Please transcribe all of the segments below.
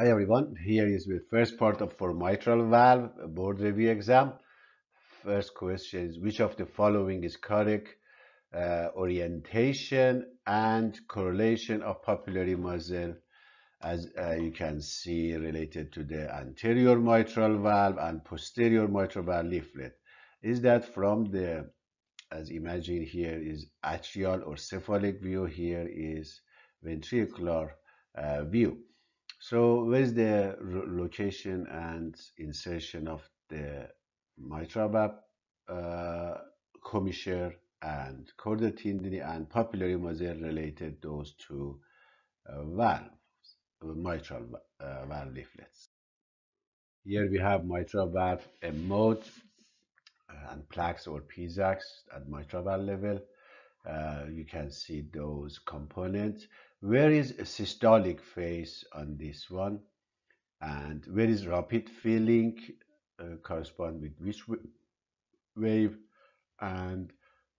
Hi everyone, here is the first part of for mitral valve board review exam. First question is which of the following is correct uh, orientation and correlation of papillary muscle as uh, you can see related to the anterior mitral valve and posterior mitral valve leaflet. Is that from the, as imagine here is atrial or cephalic view, here is ventricular uh, view. So where's the location and insertion of the mitral valve uh, commissure and chordae tendineae and papillary muscle related those two uh, valves, mitral uh, valve leaflets. Here we have mitral valve mode uh, and PLAX or PSAX at mitral valve level. Uh, you can see those components where is a systolic phase on this one? And where is rapid filling uh, correspond with which wave? And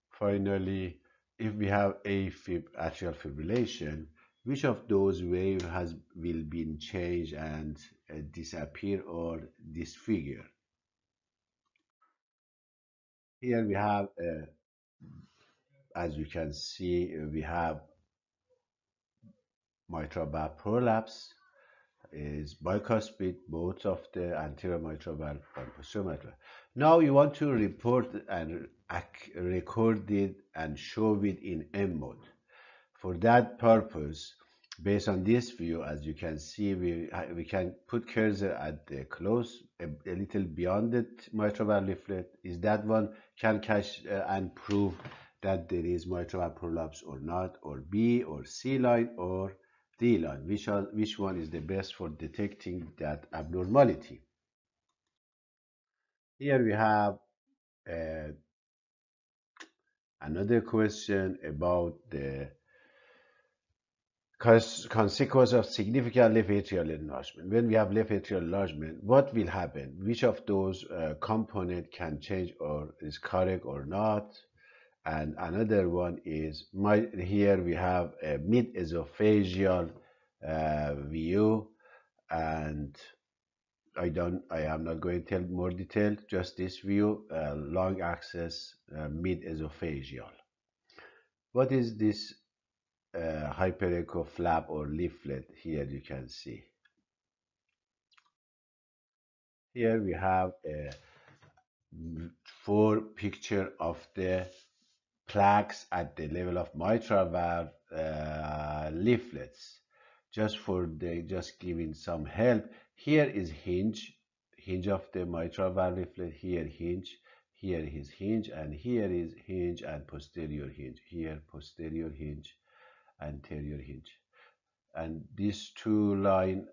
finally if we have AFib atrial fibrillation which of those wave has will been changed and uh, disappear or disfigure? Here we have uh, as you can see we have mitral valve prolapse is bicuspid, both of the anterior mitral valve and posterior mitral. Now you want to report and record it and show it in M mode. For that purpose, based on this view, as you can see, we, we can put cursor at the close, a, a little beyond the mitral valve leaflet. Is that one can catch uh, and prove that there is mitral valve prolapse or not, or B or C line or D-line, which, are, which one is the best for detecting that abnormality. Here we have uh, another question about the consequence of significant left atrial enlargement. When we have left atrial enlargement, what will happen? Which of those uh, components can change or is correct or not? And another one is my here we have a mid esophageal uh, view. And I don't I am not going to tell more detail just this view uh, long axis uh, mid esophageal what is this uh, hyperecho flap or leaflet here you can see? Here we have a four picture of the PLAX at the level of mitral valve uh, leaflets just for the just giving some help. Here is hinge hinge of the mitral valve leaflet here hinge here is hinge and here is hinge and posterior hinge here posterior hinge anterior hinge. And these two line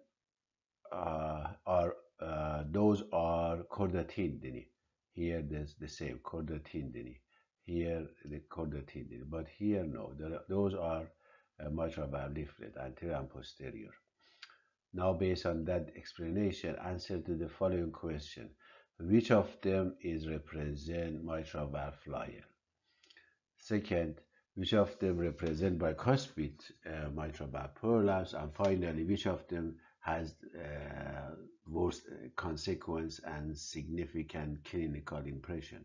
uh, are uh, those are chordae tendineae here there's the same chordae tendineae here the chordae tendineae but here no those are uh, valve leaflet anterior and posterior. Now based on that explanation answer to the following question which of them is represent mitral valve flail? Second which of them represent bicuspid uh, mitral valve prolapse? And finally which of them has uh, worst consequence and significant clinical impression